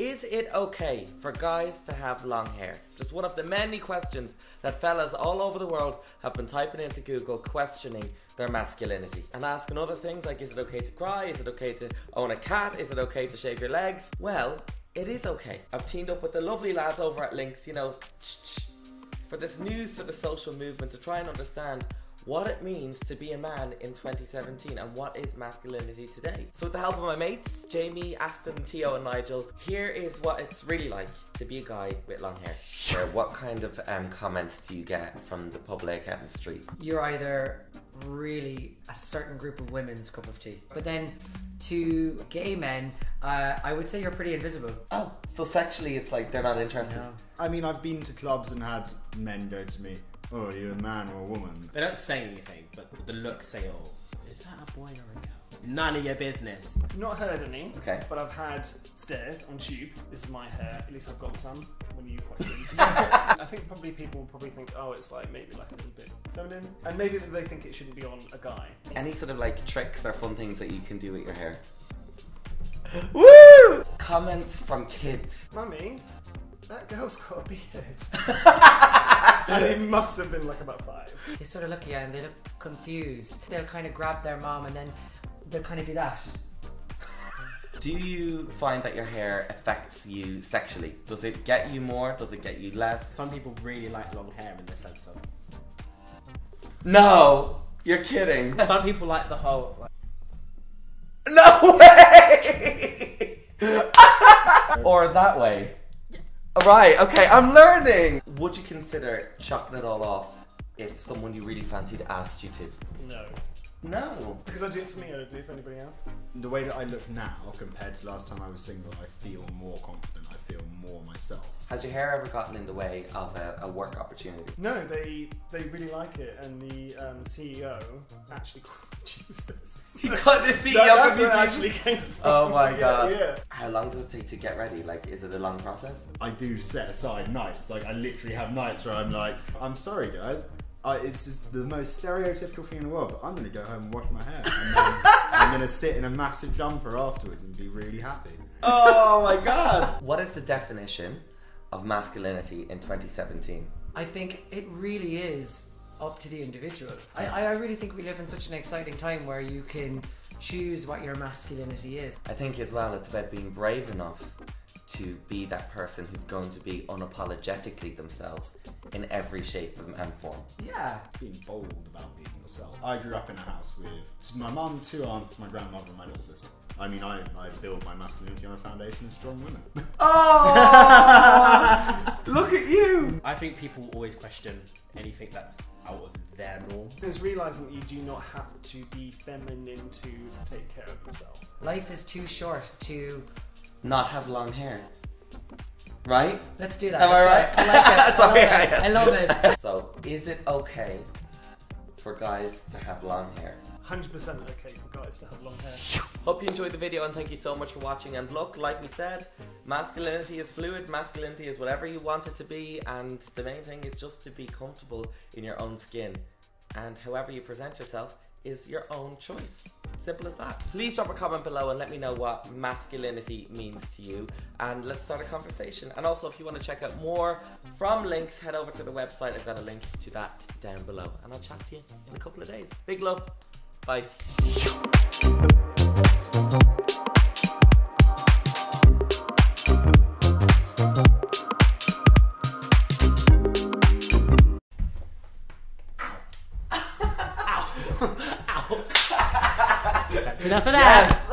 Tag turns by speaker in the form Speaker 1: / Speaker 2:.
Speaker 1: Is it okay for guys to have long hair? Just one of the many questions that fellas all over the world have been typing into Google questioning their masculinity and asking other things like is it okay to cry? Is it okay to own a cat? Is it okay to shave your legs? Well, it is okay. I've teamed up with the lovely lads over at Lynx, you know, for this new sort of social movement to try and understand what it means to be a man in 2017 and what is masculinity today. So, with the help of my mates, Jamie, Aston, Theo, and Nigel, here is what it's really like to be a guy with long hair. Sure, what kind of um, comments do you get from the public and the street?
Speaker 2: You're either really a certain group of women's cup of tea, but then to gay men, uh, I would say you're pretty invisible.
Speaker 1: Oh, so sexually it's like they're not interested.
Speaker 2: No.
Speaker 3: I mean, I've been to clubs and had men go to me, "Oh, are you a man or a woman?"
Speaker 4: They don't say anything, but the look say, "Oh, is that a boy or a girl?" None of your business.
Speaker 5: Not heard any.
Speaker 1: Okay.
Speaker 5: But I've had stares on tube. This is my hair. At least I've got some. When you quite. I think probably people probably think, oh, it's like maybe like a little bit feminine, and maybe they think it shouldn't be on a guy.
Speaker 1: Any sort of like tricks or fun things that you can do with your hair? Woo! Comments from kids.
Speaker 5: Mummy, that girl's got a beard. and it must have been like about five.
Speaker 2: They sort of look at you and they look confused. They'll kind of grab their mom and then they'll kind of do that.
Speaker 1: Do you find that your hair affects you sexually? Does it get you more? Does it get you less?
Speaker 4: Some people really like long hair in the sense of.
Speaker 1: No! You're kidding.
Speaker 4: Some people like the whole. Like,
Speaker 1: No way! or that way. Right, okay, I'm learning. Would you consider chopping it all off if someone you really fancied asked you to?
Speaker 5: No.
Speaker 1: No.
Speaker 5: Because I do it for me, I don't do it for anybody else.
Speaker 3: The way that I look now compared to last time I was single, I feel more confident. I feel more myself.
Speaker 1: Has your hair ever gotten in the way of a, a work opportunity?
Speaker 5: No, they they really like it, and the um, CEO actually calls me Jesus.
Speaker 1: He got the CEO
Speaker 5: That- that's where it actually came from.
Speaker 1: Oh my
Speaker 5: Yeah,
Speaker 1: god.
Speaker 5: Yeah.
Speaker 1: How long does it take to get ready? Like, is it a long process?
Speaker 3: I do set aside nights. Like I literally have nights where I'm like, I'm sorry guys. I, it's just the most stereotypical thing in the world, but I'm gonna go home and wash my hair, and then I'm gonna sit in a massive jumper afterwards and be really happy.
Speaker 1: Oh my god. What is the definition of masculinity in 2017?
Speaker 2: I think it really is up to the individual. I, I I really think we live in such an exciting time where you can choose what your masculinity is.
Speaker 1: I think as well it's about being brave enough to be that person who's going to be unapologetically themselves in every shape and form.
Speaker 2: Yeah.
Speaker 3: Being bold about being yourself. I grew up in a house with my mum, two aunts, my grandmother, and my little sister. I mean, I, I build my masculinity on a foundation of strong women.
Speaker 1: Oh! Look at you!
Speaker 4: I think people always question anything that's out of their norm.
Speaker 5: It's realizing that you do not have to be feminine to take care of yourself.
Speaker 2: Life is too short to.
Speaker 1: Not have long hair. Right?
Speaker 2: Let's do that.
Speaker 1: Am I right?
Speaker 2: I like it. I,
Speaker 1: Sorry,
Speaker 2: love
Speaker 1: I-
Speaker 2: it. I love it.
Speaker 1: So, is it okay for guys to have long hair?
Speaker 5: 100% okay for guys to have long hair.
Speaker 1: Hope you enjoyed the video and thank you so much for watching. And look, like we said, masculinity is fluid, masculinity is whatever you want it to be, and the main thing is just to be comfortable in your own skin. And however you present yourself is your own choice. Simple as that. Please drop a comment below and let me know what masculinity means to you. And let's start a conversation. And also, if you want to check out more from Lynx, head over to the website. I've got a link to that down below. And I'll chat to you in a couple of days. Big love. Bye.
Speaker 4: That's enough of that.